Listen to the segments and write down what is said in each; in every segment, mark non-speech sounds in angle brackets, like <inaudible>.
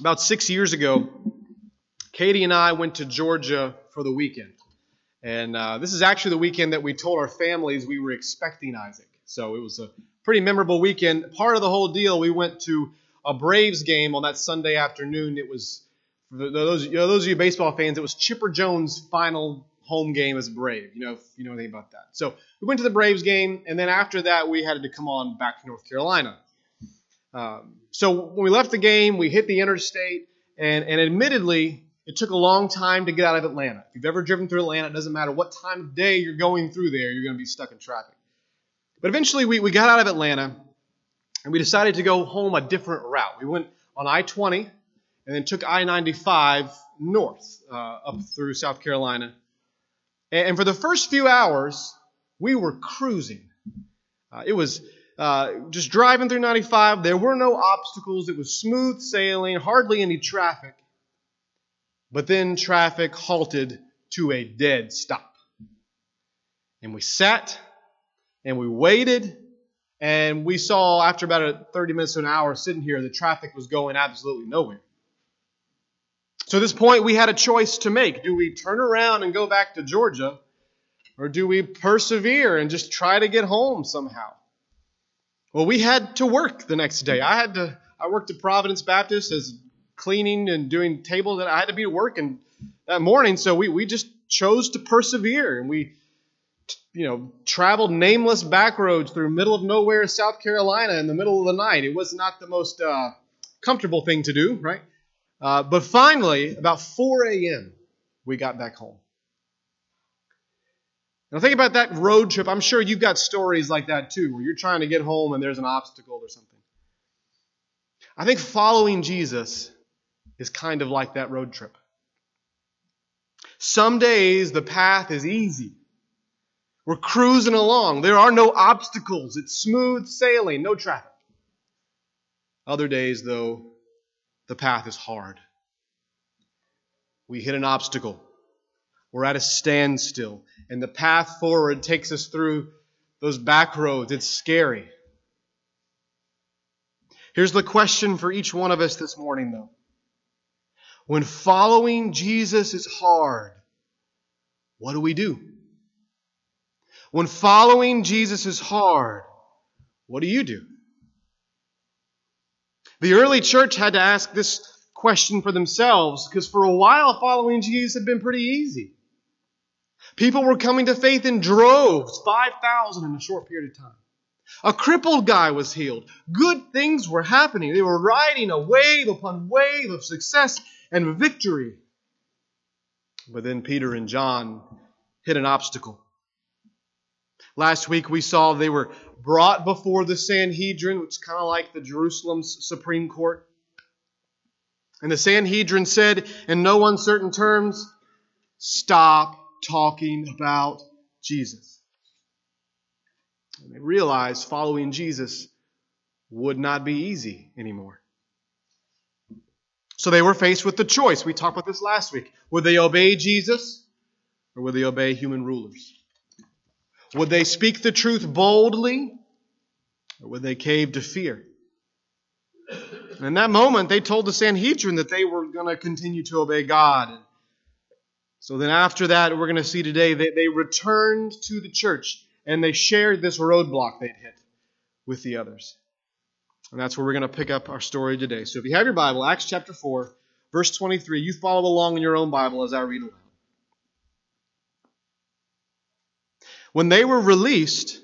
about six years ago, Katie and I went to Georgia for the weekend. And uh, this is actually the weekend that we told our families we were expecting Isaac. So it was a pretty memorable weekend. Part of the whole deal, we went to a Braves game on that Sunday afternoon. It was, for those, you know, those of you baseball fans, it was Chipper Jones' final home game as a Brave. You know, if you know anything about that. So we went to the Braves game, and then after that, we had to come on back to North Carolina. Um, so when we left the game, we hit the interstate, and, and admittedly, it took a long time to get out of Atlanta. If you've ever driven through Atlanta, it doesn't matter what time of day you're going through there, you're going to be stuck in traffic. But eventually, we, we got out of Atlanta, and we decided to go home a different route. We went on I 20 and then took I 95 north uh, up through South Carolina. And, and, for the first few hours, we were cruising. Uh, it was uh, just driving through 95. There were no obstacles. It was smooth sailing, hardly any traffic. But then traffic halted to a dead stop. And we sat and we waited and we saw after about 30 minutes to an hour sitting here, the traffic was going absolutely nowhere. So at this point, we had a choice to make. Do we turn around and go back to Georgia, or do we persevere and just try to get home somehow? Well, we had to work the next day. I had to. I worked at Providence Baptist as cleaning and doing tables, and I had to be at work and that morning. So we we just chose to persevere, and we, you know, traveled nameless back roads through middle of nowhere, South Carolina, in the middle of the night. It was not the most uh, comfortable thing to do, right? Uh, but finally, about 4 a.m., we got back home. Now, think about that road trip. I'm sure you've got stories like that too, where you're trying to get home and there's an obstacle or something. I think following Jesus is kind of like that road trip. Some days the path is easy. We're cruising along. There are no obstacles. It's smooth sailing, no traffic. Other days, though, the path is hard. We hit an obstacle. We're at a standstill. And the path forward takes us through those back roads. It's scary. Here's the question for each one of us this morning, though. When following Jesus is hard, what do we do? When following Jesus is hard, what do you do? The early church had to ask this question for themselves because for a while following Jesus had been pretty easy. People were coming to faith in droves, 5,000 in a short period of time. A crippled guy was healed. Good things were happening. They were riding a wave upon wave of success and victory. But then Peter and John hit an obstacle. Last week we saw they were brought before the Sanhedrin, which is kind of like the Jerusalem's Supreme Court. And the Sanhedrin said in no uncertain terms, Stop talking about Jesus. And they realized following Jesus would not be easy anymore. So they were faced with the choice. We talked about this last week. Would they obey Jesus or would they obey human rulers? Would they speak the truth boldly or would they cave to fear? And in that moment, they told the Sanhedrin that they were going to continue to obey God. So then, after that, we're going to see today that they returned to the church and they shared this roadblock they'd hit with the others. And that's where we're going to pick up our story today. So if you have your Bible, Acts chapter 4, verse 23, you follow along in your own Bible as I read aloud. When they were released,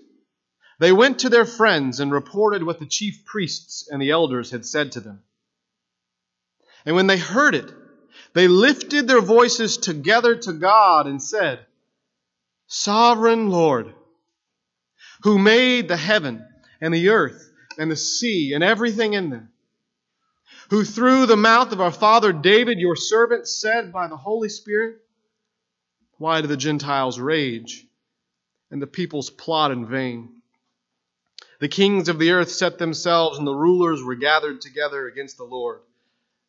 they went to their friends and reported what the chief priests and the elders had said to them. And when they heard it, they lifted their voices together to God and said, Sovereign Lord, who made the heaven and the earth and the sea and everything in them, who through the mouth of our father David, your servant, said by the Holy Spirit, Why do the Gentiles rage and the peoples plot in vain? The kings of the earth set themselves, and the rulers were gathered together against the Lord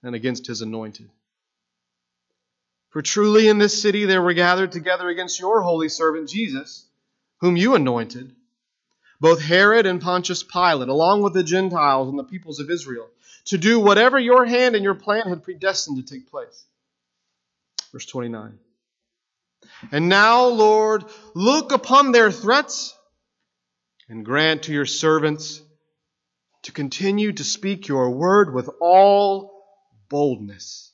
and against his anointed. For truly in this city there were gathered together against your holy servant Jesus, whom you anointed, both Herod and Pontius Pilate, along with the Gentiles and the peoples of Israel, to do whatever your hand and your plan had predestined to take place. Verse 29. And now, Lord, look upon their threats and grant to your servants to continue to speak your word with all boldness.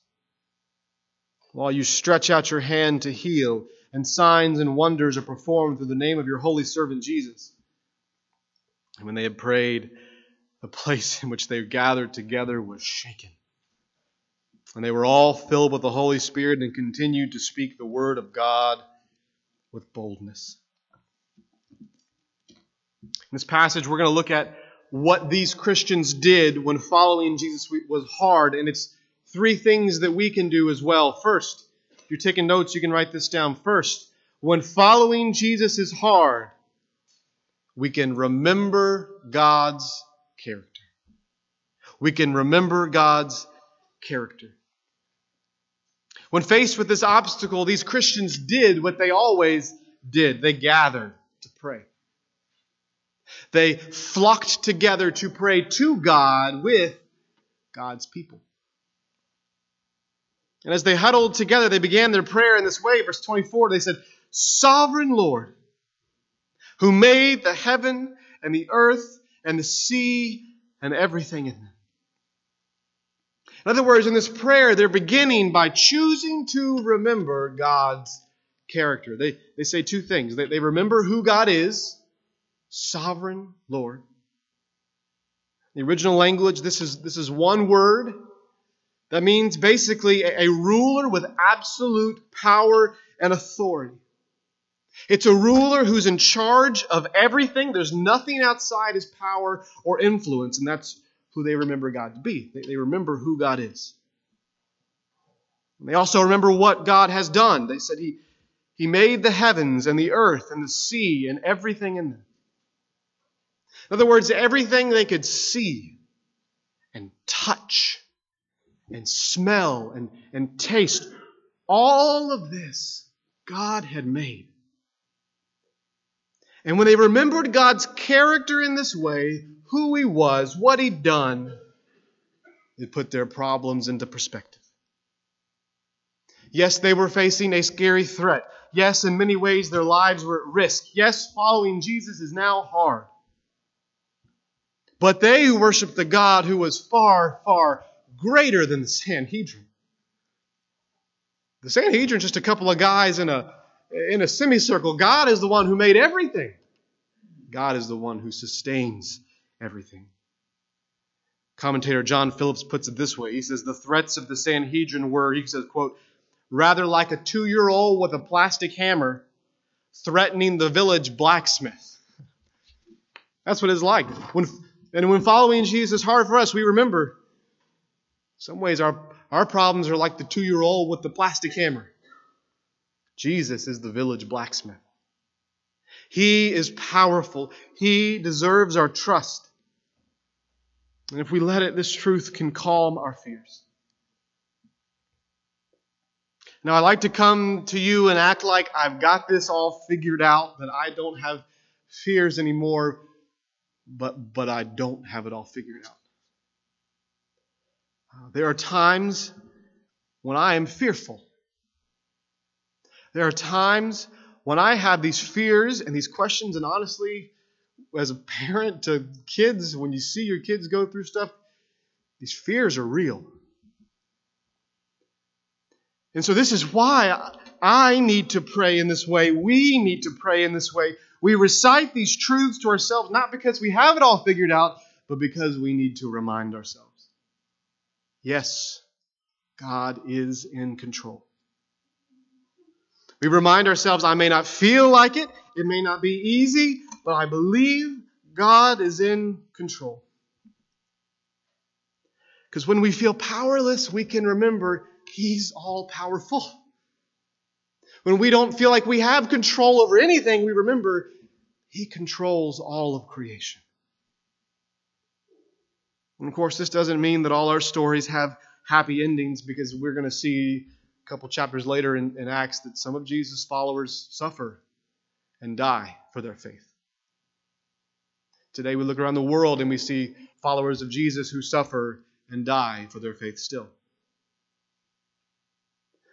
While you stretch out your hand to heal, and signs and wonders are performed through the name of your holy servant Jesus. And when they had prayed, the place <laughs> in which they gathered together was shaken. And they were all filled with the Holy Spirit and continued to speak the word of God with boldness. In this passage, we're going to look at what these Christians did when following Jesus was hard, and it's three things that we can do as well. First, if you're taking notes, you can write this down. First, when following Jesus is hard, we can remember God's character. We can remember God's character. When faced with this obstacle, these Christians did what they always did they gathered to pray. They flocked together to pray to God with God's people. And as they huddled together, they began their prayer in this way. Verse 24, they said, Sovereign Lord, who made the heaven and the earth and the sea and everything in them. In other words, in this prayer, they're beginning by choosing to remember God's character. They, they say two things. They, they remember who God is, sovereign Lord. The original language, this is, this is one word that means basically a, ruler with absolute power and authority. It's a ruler who's in charge of everything. There's nothing outside his power or influence, and that's who they remember God to be. They, they remember who God is. And they also remember what God has done. They said he, he made the heavens and the earth and the sea and everything in them. In other words, everything they could see and touch and smell and, and taste, all of this God had made. And when they remembered God's character in this way, who He was, what He'd done, it put their problems into perspective. Yes, they were facing a scary threat. Yes, in many ways their lives were at risk. Yes, following Jesus is now hard. But they who worshiped the God who was far, far greater than the Sanhedrin. The Sanhedrin just a couple of guys in a in a semicircle. God is the one who made everything. God is the one who sustains everything. Commentator John Phillips puts it this way. He says the threats of the Sanhedrin were, he says, quote, rather like a two-year-old with a plastic hammer threatening the village blacksmith. That's what it's like. When, and when following Jesus is hard for us, we remember some ways our, our problems are like the two-year-old with the plastic hammer. Jesus is the village blacksmith. He is powerful. He deserves our trust. And if we let it, this truth can calm our fears. Now, I like to come to you and act like I've got this all figured out, that I don't have fears anymore, but, but I don't have it all figured out. Uh, there are times when I am fearful. There are times when I have these fears and these questions, and honestly, as a parent to kids, when you see your kids go through stuff, these fears are real. And so, this is why I need to pray in this way. We need to pray in this way. We recite these truths to ourselves not because we have it all figured out, but because we need to remind ourselves. Yes, God is in control. We remind ourselves, I may not feel like it, it may not be easy, but I believe God is in control. Because when we feel powerless, we can remember He's all powerful. When we don't feel like we have control over anything, we remember He controls all of creation. And of course, this doesn't mean that all our stories have happy endings because we're going to see a couple chapters later in, in Acts that some of Jesus' followers suffer and die for their faith. Today we look around the world and we see followers of Jesus who suffer and die for their faith still.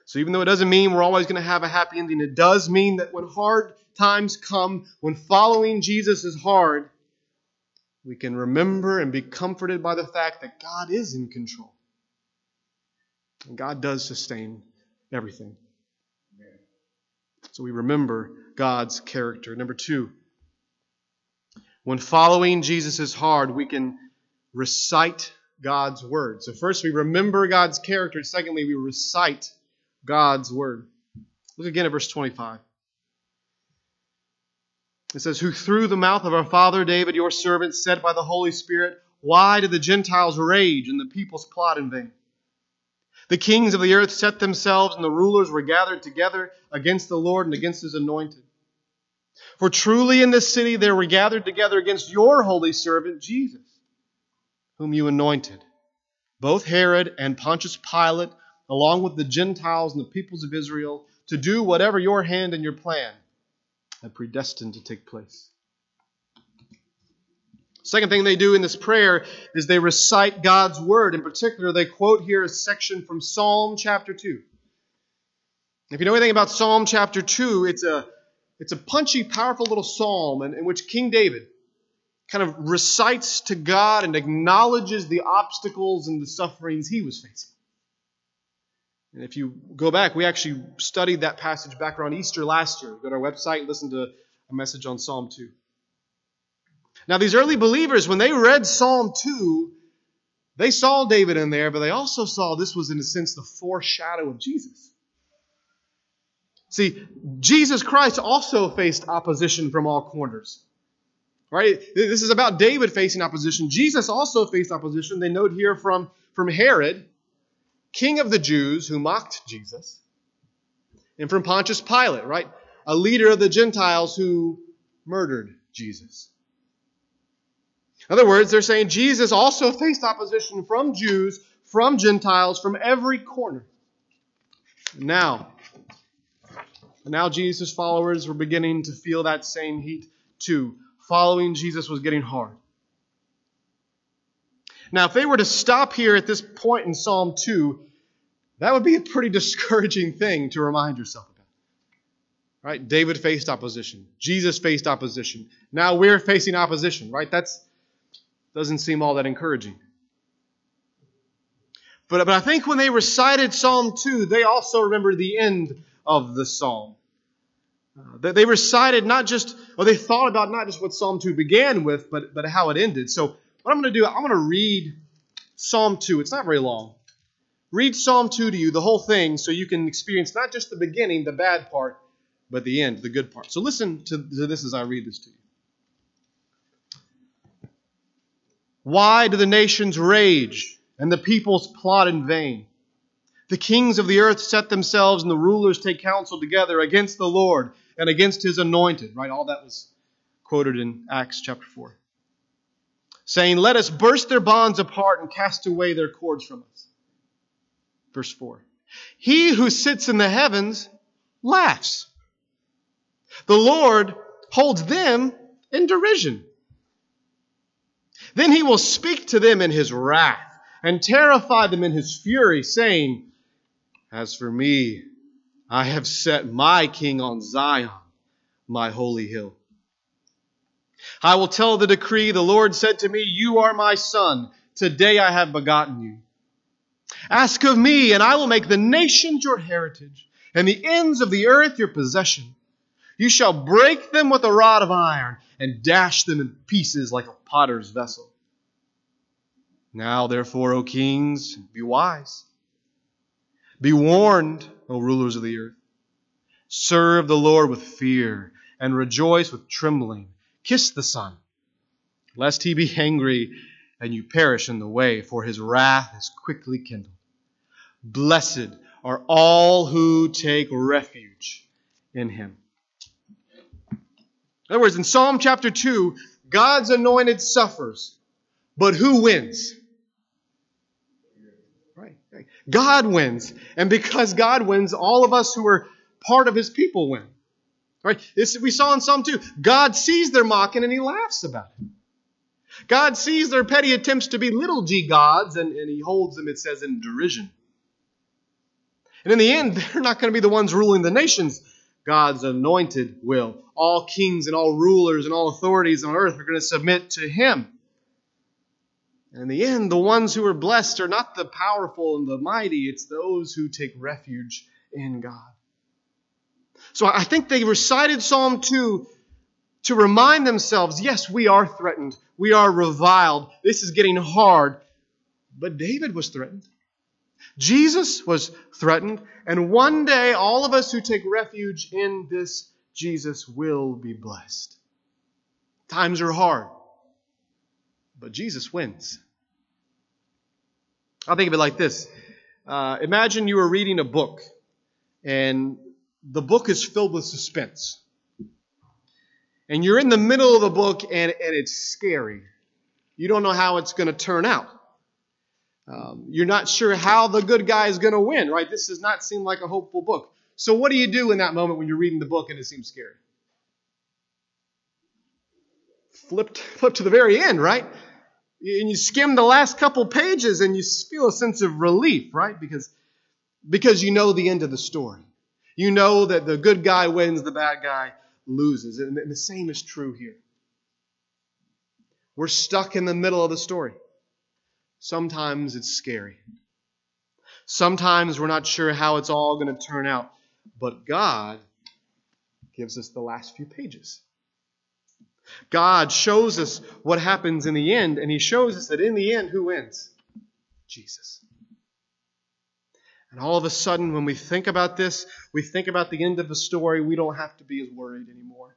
So even though it doesn't mean we're always going to have a happy ending, it does mean that when hard times come, when following Jesus is hard, we can remember and be comforted by the fact that God is in control. And God does sustain everything. So we remember God's character. Number two, when following Jesus is hard, we can recite God's word. So, first, we remember God's character. Secondly, we recite God's word. Look again at verse 25. It says, Who through the mouth of our father David, your servant, said by the Holy Spirit, Why do the Gentiles rage and the peoples plot in vain? The kings of the earth set themselves, and the rulers were gathered together against the Lord and against his anointed. For truly in this city there were gathered together against your holy servant Jesus, whom you anointed, both Herod and Pontius Pilate, along with the Gentiles and the peoples of Israel, to do whatever your hand and your plan had predestined to take place. Second thing they do in this prayer is they recite God's word. In particular, they quote here a section from Psalm chapter 2. If you know anything about Psalm chapter 2, it's a, it's a punchy, powerful little psalm in, in which King David kind of recites to God and acknowledges the obstacles and the sufferings he was facing. And if you go back, we actually studied that passage back around Easter last year. Go to our website and listen to a message on Psalm 2. Now, these early believers, when they read Psalm 2, they saw David in there, but they also saw this was, in a sense, the foreshadow of Jesus. See, Jesus Christ also faced opposition from all corners. Right? This is about David facing opposition. Jesus also faced opposition. They note here from, from Herod, king of the Jews, who mocked Jesus, and from Pontius Pilate, right? A leader of the Gentiles who murdered Jesus. In other words, they're saying Jesus also faced opposition from Jews, from Gentiles, from every corner. Now, now Jesus' followers were beginning to feel that same heat too. Following Jesus was getting hard. Now, if they were to stop here at this point in Psalm 2, that would be a pretty <laughs> discouraging thing to remind yourself about. Right? David faced opposition. Jesus faced opposition. Now we're facing opposition, right? That's doesn't seem all that encouraging. But, but I think when they recited Psalm 2, they also remembered the end of the psalm. Uh, they recited not just, or they thought about not just what Psalm 2 began with, but, but how it ended. So, what I'm going to do, I'm going to read Psalm 2. It's not very long. Read Psalm 2 to you, the whole thing, so you can experience not just the beginning, the bad part, but the end, the good part. So, listen to, to this as I read this to you. Why do the nations rage and the peoples plot in vain? The kings of the earth set themselves and the rulers take counsel together against the Lord and against his anointed. Right? All that was quoted in Acts chapter 4. Saying, Let us burst their bonds apart and cast away their cords from us. Verse 4. He who sits in the heavens laughs. The Lord holds them in derision. Then he will speak to them in his wrath and terrify them in his fury, saying, As for me, I have set my king on Zion, my holy hill. I will tell the decree the Lord said to me, You are my son. Today I have begotten you. Ask of me, and I will make the nations your heritage, and the ends of the earth your possession. You shall break them with a rod of iron, and dash them in pieces like a potter's vessel. Now, therefore, O kings, be wise. Be warned, O rulers of the earth. Serve the Lord with fear, and rejoice with trembling. Kiss the Son, lest he be angry and you perish in the way, for his wrath is quickly kindled. Blessed are all who take refuge in him. In other words, in Psalm chapter 2, God's anointed suffers, but who wins? Right. God wins. And because God wins, all of us who are part of his people win. Right? This, we saw in Psalm 2. God sees their mocking and he laughs about it. God sees their petty attempts to be little g gods and, and he holds them, it says, in derision. And in the end, <laughs> they're not going to be the ones ruling the nations. God's anointed will. All kings and all rulers and all authorities on earth are going to submit to him. And in the end, the ones who are blessed are not the powerful and the mighty, it's those who take refuge in God. So I think they recited Psalm 2 to remind themselves yes, we are threatened, we are reviled, this is getting hard. But David was threatened. Jesus was threatened, and one day all of us who take refuge in this Jesus will be blessed. Times are hard, but Jesus wins. I'll think of it like this uh, Imagine you were reading a book, and the book is filled with suspense. And you're in the middle of the book, and, and it's scary. You don't know how it's going to turn out. Um, you're not sure how the good guy is going to win, right? This does not seem like a hopeful book. So, what do you do in that moment when you're reading the book and it seems scary? Flip, flip to the very end, right? And you skim the last couple pages and you feel a sense of relief, right? Because, because you know the end of the story. You know that the good guy wins, the bad guy loses. And the same is true here. We're stuck in the middle of the story. Sometimes it's scary. Sometimes we're not sure how it's all going to turn out. But God gives us the last few pages. God shows us what happens in the end, and He shows us that in the end, who wins? Jesus. And all of a sudden, when we think about this, we think about the end of the story, we don't have to be as worried anymore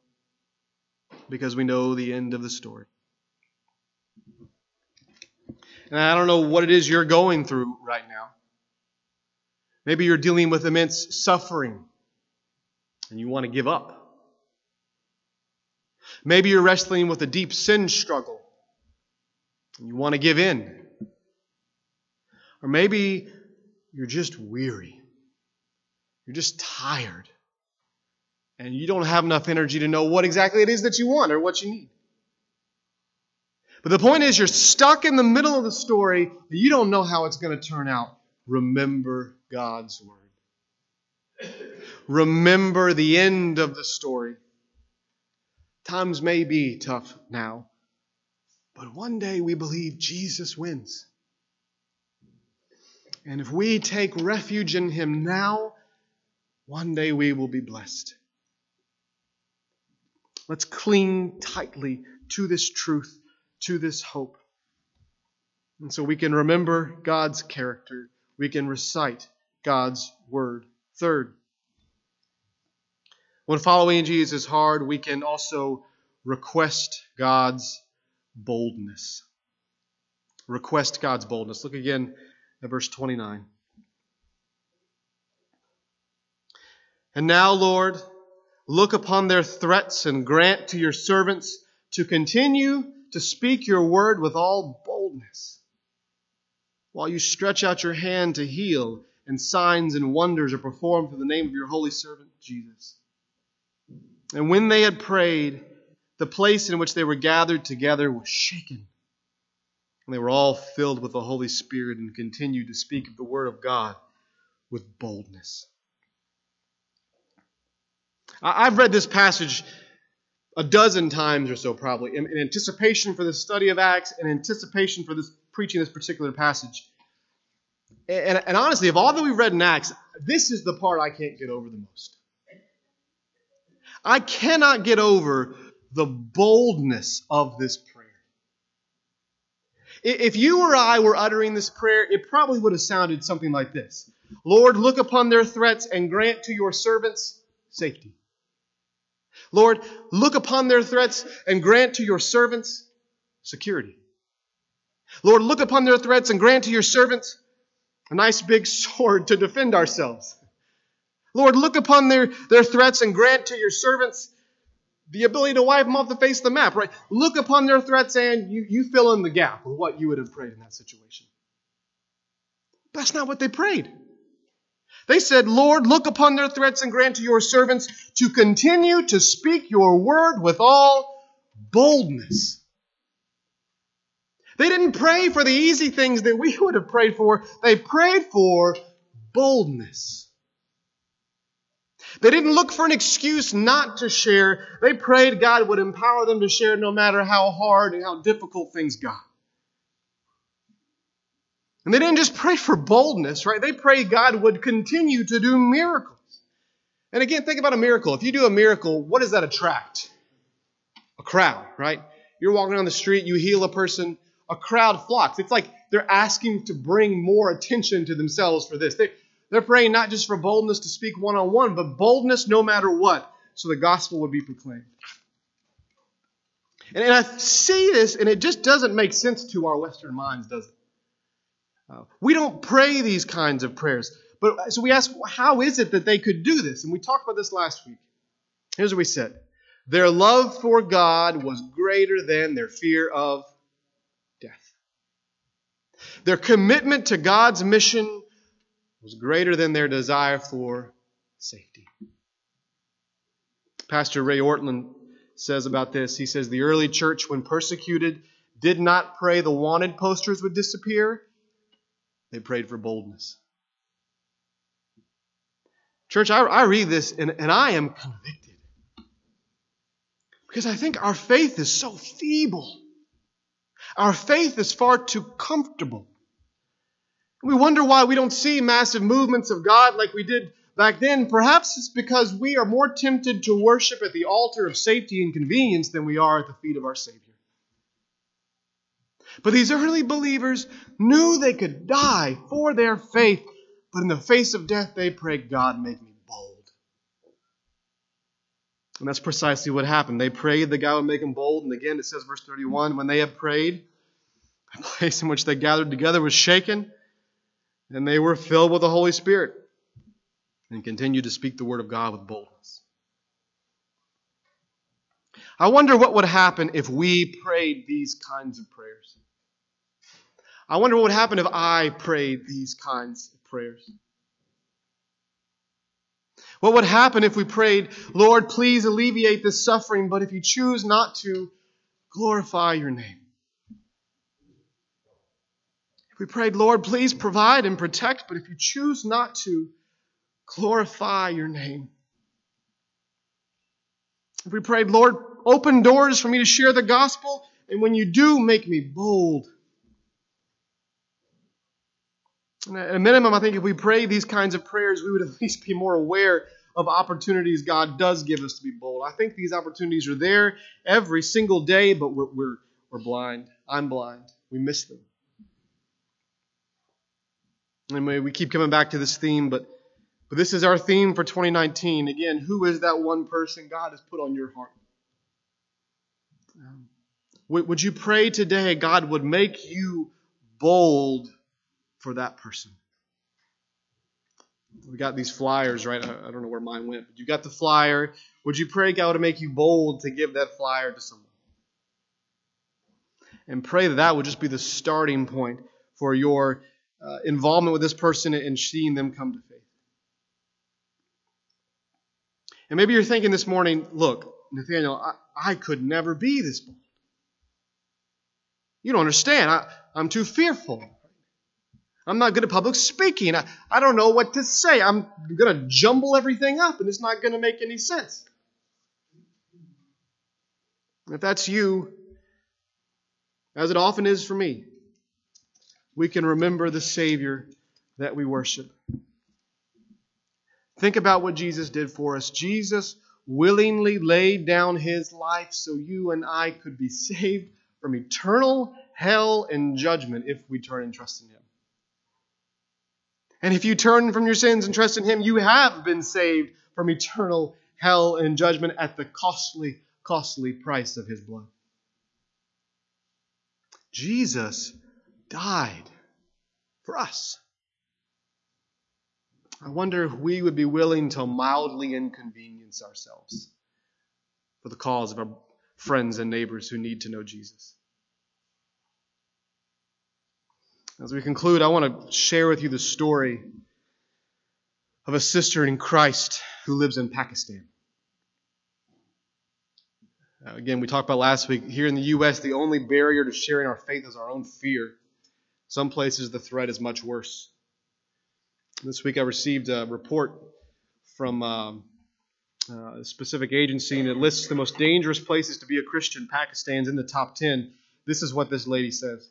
because we know the end of the story. And I don't know what it is you're going through right now. Maybe you're dealing with immense suffering and you want to give up. Maybe you're wrestling with a deep sin struggle and you want to give in. Or maybe you're just weary. You're just tired. And you don't have enough energy to know what exactly it is that you want or what you need. But the point is, you're stuck in the middle of the story. You don't know how it's going to turn out. Remember God's word. Remember the end of the story. Times may be tough now, but one day we believe Jesus wins. And if we take refuge in Him now, one day we will be blessed. Let's cling tightly to this truth to this hope. And so we can remember God's character. We can recite God's word. Third, when following Jesus is hard, we can also request God's boldness. Request God's boldness. Look again at verse 29. And now, Lord, look upon their threats and grant to your servants to continue to speak your word with all boldness, while you stretch out your hand to heal, and signs and wonders are performed through the name of your holy servant Jesus. And when they had prayed, the place in which they were gathered together was shaken. And they were all filled with the Holy Spirit and continued to speak of the Word of God with boldness. I've read this passage a dozen times or so, probably, in, anticipation for the study of Acts, in anticipation for this preaching this particular passage. And, and honestly, of all that we've read in Acts, this is the part I can't get over the most. I cannot get over the boldness of this. If you or I were uttering this prayer, it probably would have sounded something like this Lord, look upon their threats and grant to your servants safety. Lord, look upon their threats and grant to your servants security. Lord, look upon their threats and grant to your servants a nice big <laughs> sword to defend ourselves. Lord, look upon their, their threats and grant to your servants the ability to wipe them off the face of the map, right? Look upon their threats and you, you fill in the gap with what you would have prayed in that situation. That's not what they prayed. They said, Lord, look upon their threats and grant to your servants to continue to speak your word with all boldness. They didn't pray for the easy things that we would have prayed for. They prayed for boldness. They didn't look for an excuse not to share. They prayed God would empower them to share no matter how hard and how difficult things got. And they didn't just pray for boldness, right? They prayed God would continue to do miracles. And again, think about a miracle. If you do a miracle, what does that attract? A crowd, right? You're walking down the street, you heal a person, a crowd flocks. It's like they're asking to bring more attention to themselves for this. They, they're praying not just for boldness to speak one on one, but boldness no matter what, so the gospel would be proclaimed. And, and I see this, and it just doesn't make sense to our Western minds, does it? Uh, we don't pray these kinds of prayers. But so we ask, how is it that they could do this? And we talked about this last week. Here's what we said Their love for God was greater than their fear of death. Their commitment to God's mission was greater than their desire for safety. Pastor Ray Ortlund says about this he says, The early church, when persecuted, did not pray the wanted posters would disappear, they prayed for boldness. Church, I, I read this and, and I am convicted. Because I think our faith is so feeble. Our faith is far too comfortable. We wonder why we don't see massive movements of God like we did back then. Perhaps it's because we are more tempted to worship at the altar of safety and convenience than we are at the feet of our Savior. But these early believers knew they could die for their faith, but in the face of death, they prayed, God, make me bold. And that's precisely what happened. They prayed that God would make them bold. And again, it says, verse 31, when they had prayed, the place in which they gathered together was shaken and they were filled with the Holy Spirit and continued to speak the word of God with boldness. I wonder what would happen if we prayed these kinds of prayers. I wonder what would happen if I prayed these kinds of prayers. What would happen if we prayed, Lord, please alleviate this suffering, but if you choose not to, glorify your name? We prayed, Lord, please provide and protect, but if you choose not to, glorify your name. We prayed, Lord, open doors for me to share the gospel, and when you do, make me bold. And at a minimum, I think if we pray these kinds of prayers, we would at <laughs> least be more aware of opportunities God does give us to be bold. I think these opportunities are there every single day, but we're, we're, we're blind. I'm blind. We miss them. We keep coming back to this theme, but, but this is our theme for 2019. Again, who is that one person God has put on your heart? Um, would you pray today God would make you bold for that person? We got these flyers, right? I don't know where mine went, but you got the flyer. Would you pray God to make you bold to give that flyer to someone? And pray that that would just be the starting point for your uh, involvement with this person and seeing them come to faith. And maybe you're thinking this morning, look, Nathaniel, I, I could never be this bold. You don't understand. I, I'm too fearful. I'm not good at public speaking. I, I don't know what to say. I'm going to jumble everything up and it's not going to make any sense. If that's you, as it often is for me, we can remember the Savior that we worship. Think about what Jesus did for us. Jesus willingly laid down his life so you and I could be saved from eternal hell and judgment if we turn and trust in him. And if you turn from your sins and trust in him, you have been saved from eternal hell and judgment at the costly, costly price of his blood. Jesus died for us. I wonder if we would be willing to mildly inconvenience ourselves for the cause of our friends and neighbors who need to know Jesus. As we conclude, I want to share with you the story of a sister in Christ who lives in Pakistan. Again, we talked about last week, here in the U.S., the only barrier to sharing our faith is our own fear. Some places the threat is much worse. This week I received a report from um, uh, a specific agency and it lists the most dangerous places to be a Christian. Pakistan's in the top 10. This is what this lady says.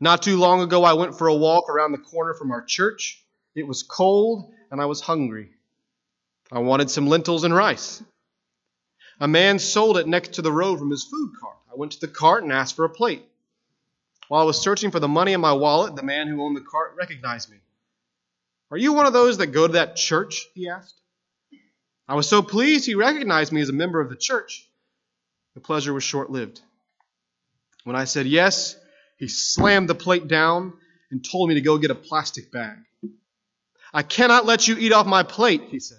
Not too long ago, I went for a walk around the corner from our church. It was cold and I was hungry. I wanted some lentils and rice. A man sold it next to the road from his food cart. I went to the cart and asked for a plate. While I was searching for the money in my wallet, the man who owned the cart recognized me. Are you one of those that go to that church? he asked. I was so pleased he recognized me as a member of the church. The pleasure was short lived. When I said yes, he slammed the plate down and told me to go get a plastic bag. I cannot let you eat off my plate, he said.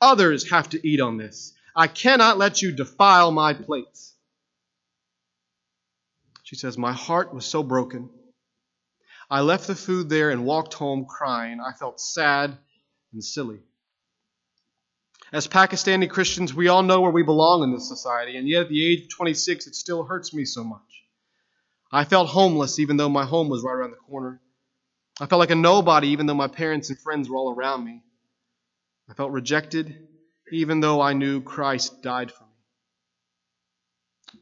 Others have to eat on this. I cannot let you defile my plates. She says, My heart was so broken. I left the food there and walked home crying. I felt sad and silly. As Pakistani Christians, we all know where we belong in this society, and yet at the age of 26, it still hurts me so much. I felt homeless even though my home was right around the corner. I felt like a nobody even though my parents and friends were all around me. I felt rejected even though I knew Christ died for me.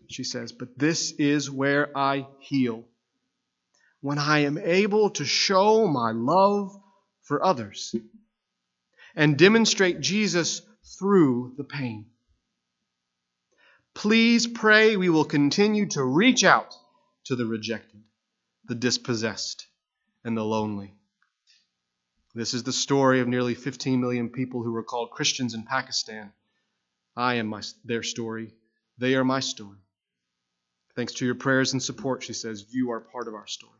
She says, But this is where I heal. When I am able to show my love for others and demonstrate Jesus through the pain. Please pray we will continue to reach out to the rejected, the dispossessed, and the lonely. This is the story of nearly 15 million people who were called Christians in Pakistan. I am my, their story. They are my story. Thanks to your prayers and support, she says, you are part of our story.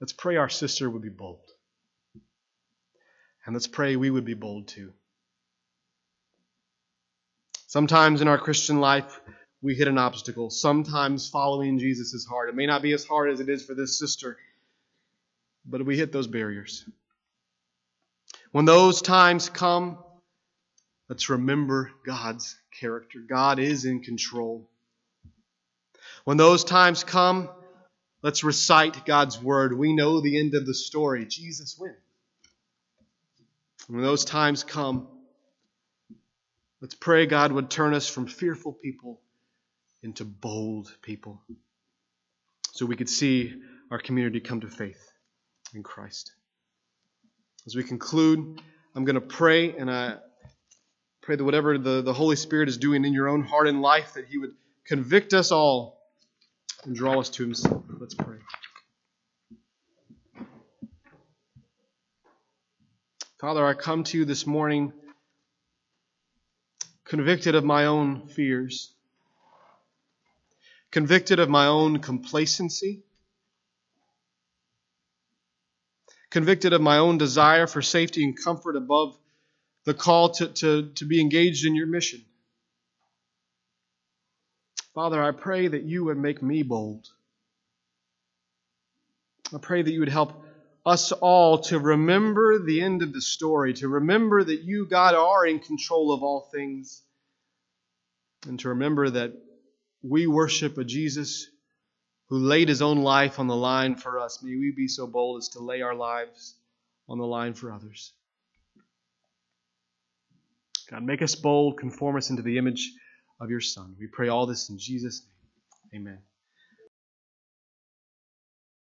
Let's pray our sister would be bold. And let's pray we would be bold too. Sometimes in our Christian life, we hit an obstacle. Sometimes following Jesus is hard. It may not be as hard as it is for this sister but we hit those barriers. When those times come, let's remember God's character. God is in control. When those times come, let's recite God's word. We know the end of the story. Jesus wins. When those times come, let's pray God would turn us from fearful people into bold people so we could see our community come to faith in Christ. As we conclude, I'm going to pray, and I pray that whatever the, the Holy Spirit is doing in your own heart and life, that He would convict us all and draw us to Himself. Let's pray. Father, I come to you this morning convicted of my own fears, convicted of my own complacency convicted of my own desire for safety and comfort above the call to, to, to be engaged in your mission. Father, I pray that you would make me bold. I pray that you would help us all to remember the end of the story, to remember that you, God, are in control of all things, and to remember that we worship a Jesus who laid his own life on the line for us, may we be so bold as to lay our lives on the line for others. God, make us bold, conform us into the image of your Son. We pray all this in Jesus' name. Amen.